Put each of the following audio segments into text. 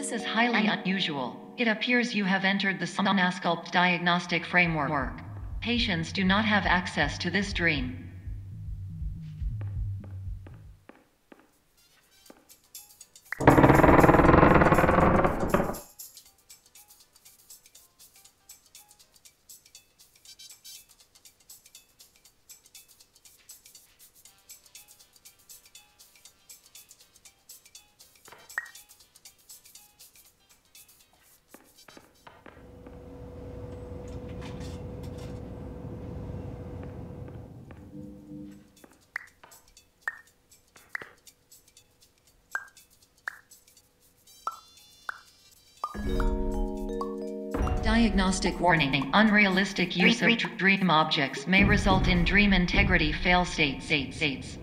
This is highly unusual. It appears you have entered the SomnaSculpt diagnostic framework. Patients do not have access to this dream. Diagnostic warning. Unrealistic use of dream objects may result in dream integrity fail states. states. Please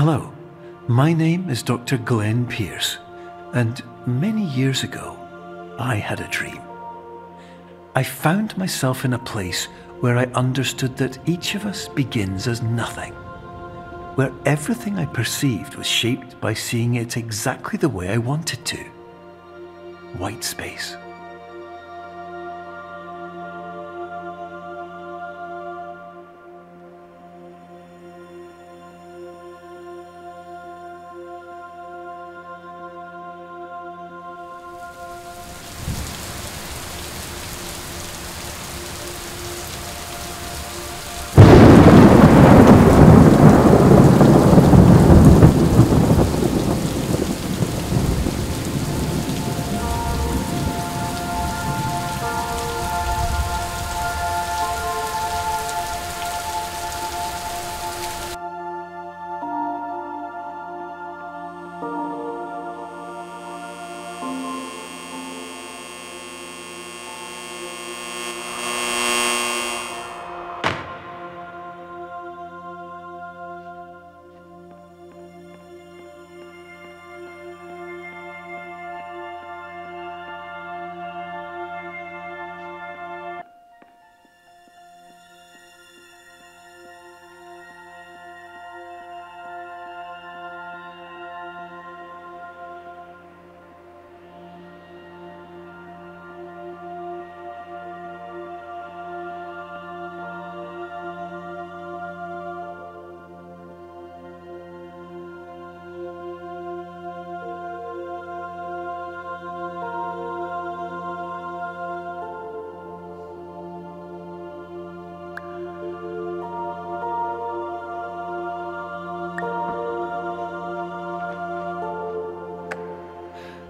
Hello, my name is Dr. Glenn Pierce, and many years ago, I had a dream. I found myself in a place where I understood that each of us begins as nothing, where everything I perceived was shaped by seeing it exactly the way I wanted to. Whitespace.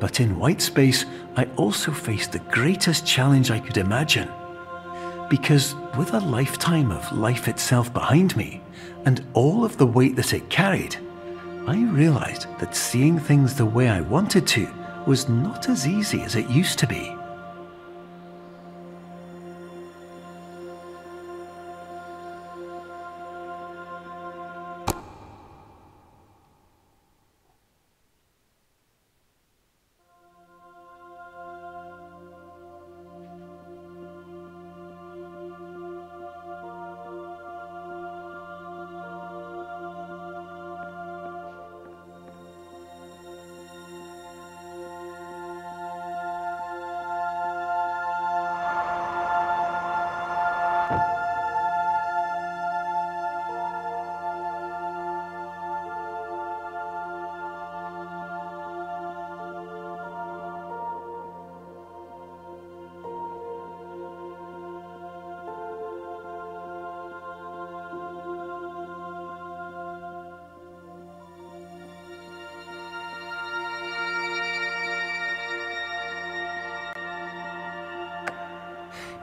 But in Whitespace, I also faced the greatest challenge I could imagine. Because with a lifetime of life itself behind me, and all of the weight that it carried, I realized that seeing things the way I wanted to was not as easy as it used to be.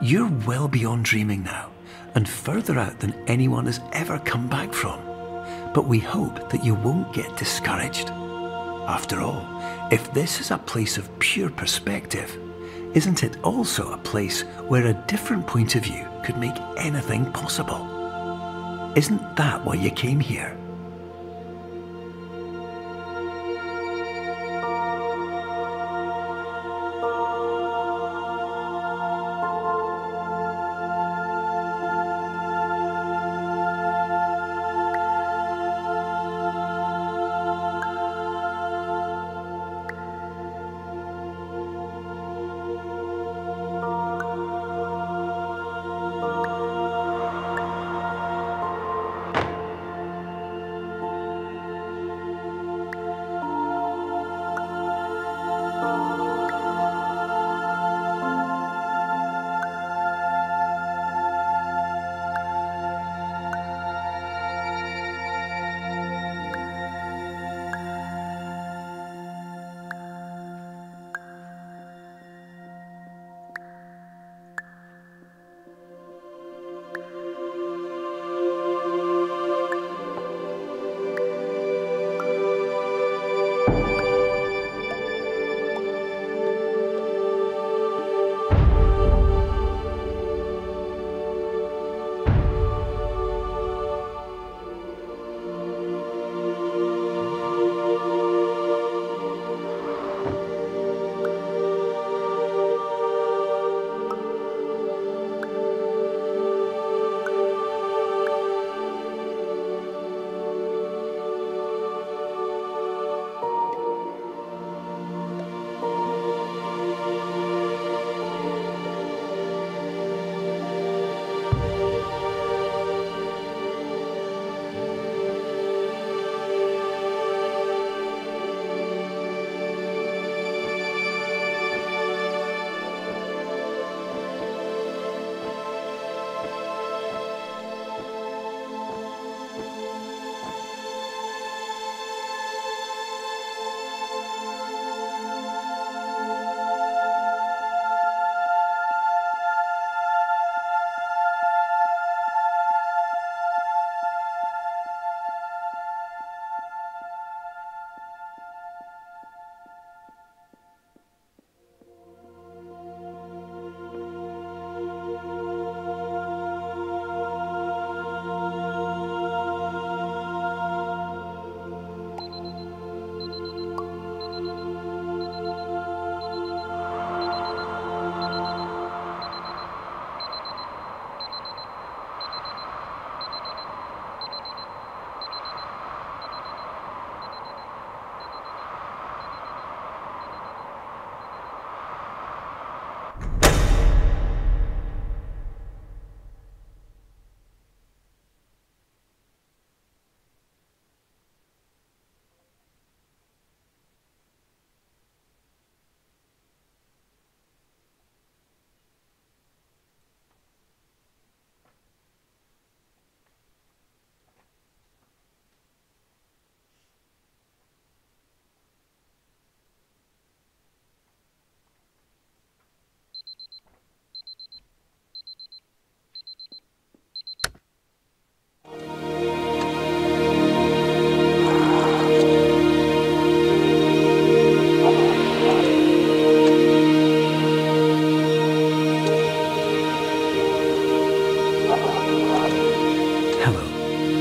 You're well beyond dreaming now, and further out than anyone has ever come back from. But we hope that you won't get discouraged. After all, if this is a place of pure perspective, isn't it also a place where a different point of view could make anything possible? Isn't that why you came here?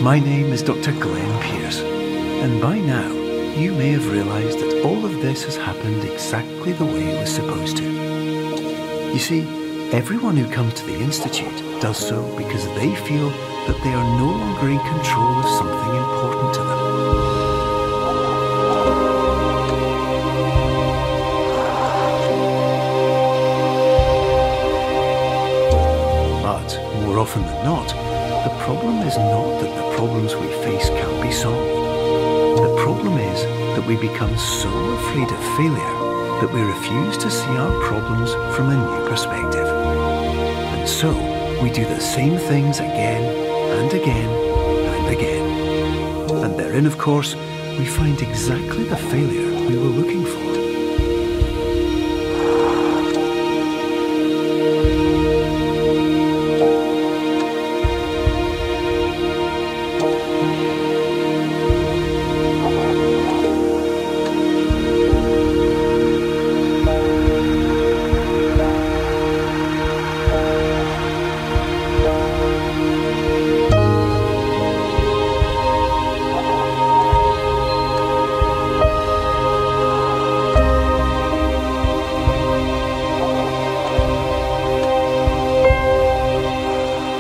My name is Dr. Glenn Pierce, and by now you may have realised that all of this has happened exactly the way it was supposed to. You see, everyone who comes to the Institute does so because they feel that they are no longer in control of something important to them. Problems we face can't be solved. The problem is that we become so afraid of failure that we refuse to see our problems from a new perspective. And so, we do the same things again and again and again. And therein, of course, we find exactly the failure we were looking for.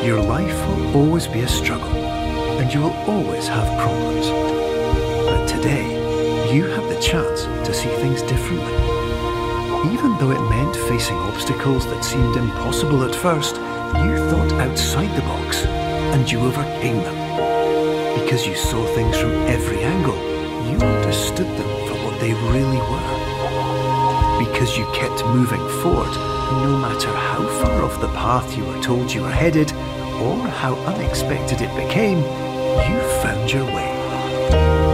Your life will always be a struggle, and you will always have problems. But today, you have the chance to see things differently. Even though it meant facing obstacles that seemed impossible at first, you thought outside the box, and you overcame them. Because you saw things from every angle, you understood them for what they really were because you kept moving forward, no matter how far off the path you were told you were headed, or how unexpected it became, you found your way.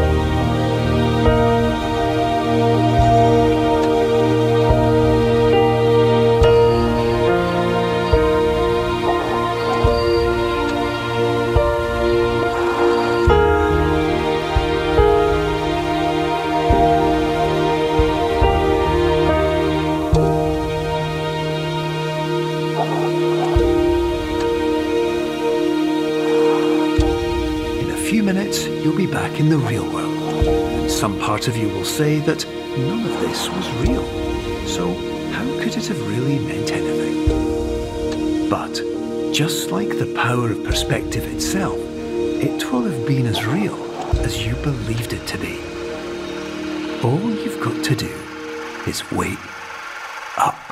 Few minutes, you'll be back in the real world. And some part of you will say that none of this was real. So, how could it have really meant anything? But, just like the power of perspective itself, it will have been as real as you believed it to be. All you've got to do is wait up.